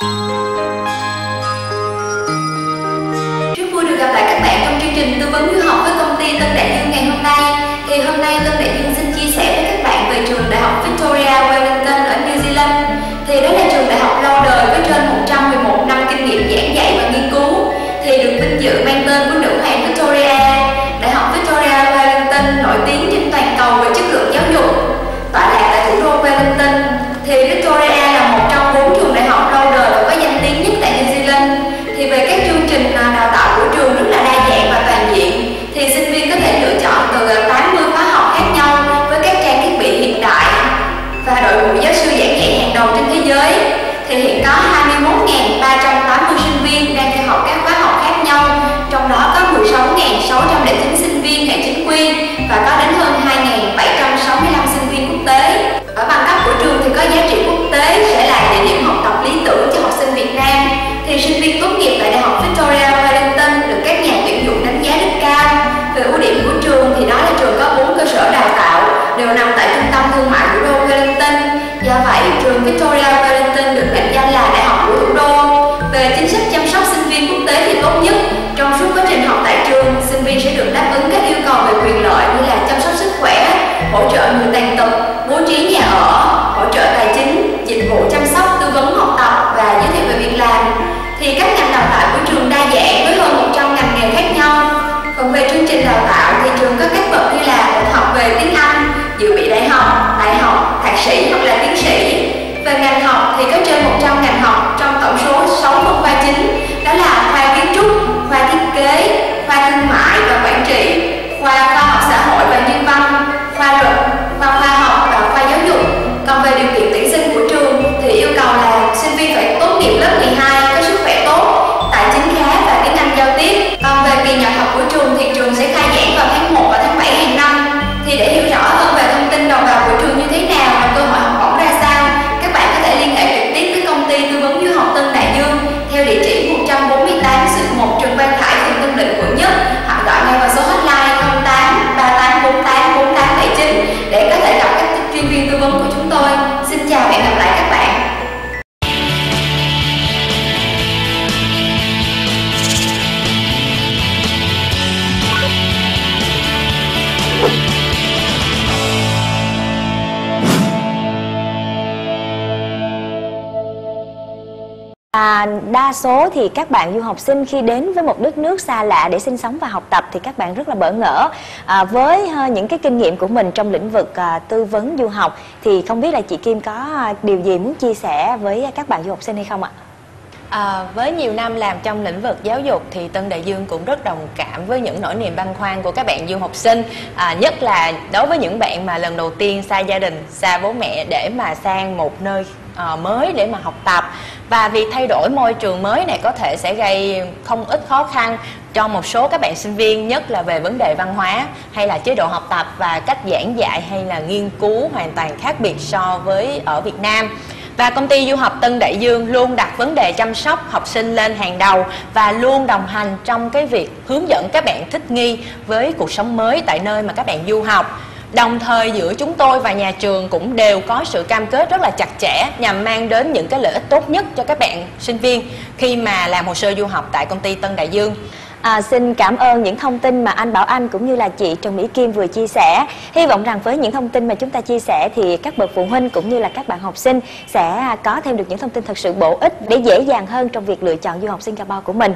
Rất vui được gặp lại các bạn trong chương trình tư vấn du học với công ty Tân Đại Dương ngày hôm nay. Thì hôm nay Tân Đại Dương giáo sư giảng dạy hàng đầu trên thế giới. Thì hiện có 21.300 thị thì trường có các bậc như là bậc học về tiếng Anh, dự bị đại học, đại học, thạc sĩ hoặc À, đa số thì các bạn du học sinh khi đến với một đất nước xa lạ để sinh sống và học tập thì các bạn rất là bỡ ngỡ à, với à, những cái kinh nghiệm của mình trong lĩnh vực à, tư vấn du học thì không biết là chị Kim có à, điều gì muốn chia sẻ với các bạn du học sinh hay không ạ? À, với nhiều năm làm trong lĩnh vực giáo dục thì Tân Đại Dương cũng rất đồng cảm với những nỗi niềm băn khoăn của các bạn du học sinh à, nhất là đối với những bạn mà lần đầu tiên xa gia đình, xa bố mẹ để mà sang một nơi Ờ, mới để mà học tập và việc thay đổi môi trường mới này có thể sẽ gây không ít khó khăn cho một số các bạn sinh viên, nhất là về vấn đề văn hóa hay là chế độ học tập và cách giảng dạy hay là nghiên cứu hoàn toàn khác biệt so với ở Việt Nam. Và công ty du học Tân Đại Dương luôn đặt vấn đề chăm sóc học sinh lên hàng đầu và luôn đồng hành trong cái việc hướng dẫn các bạn thích nghi với cuộc sống mới tại nơi mà các bạn du học. Đồng thời giữa chúng tôi và nhà trường cũng đều có sự cam kết rất là chặt chẽ nhằm mang đến những cái lợi ích tốt nhất cho các bạn sinh viên khi mà làm hồ sơ du học tại công ty Tân Đại Dương. À, xin cảm ơn những thông tin mà anh Bảo Anh cũng như là chị Trần Mỹ Kim vừa chia sẻ. Hy vọng rằng với những thông tin mà chúng ta chia sẻ thì các bậc phụ huynh cũng như là các bạn học sinh sẽ có thêm được những thông tin thật sự bổ ích để dễ dàng hơn trong việc lựa chọn du học Singapore của mình.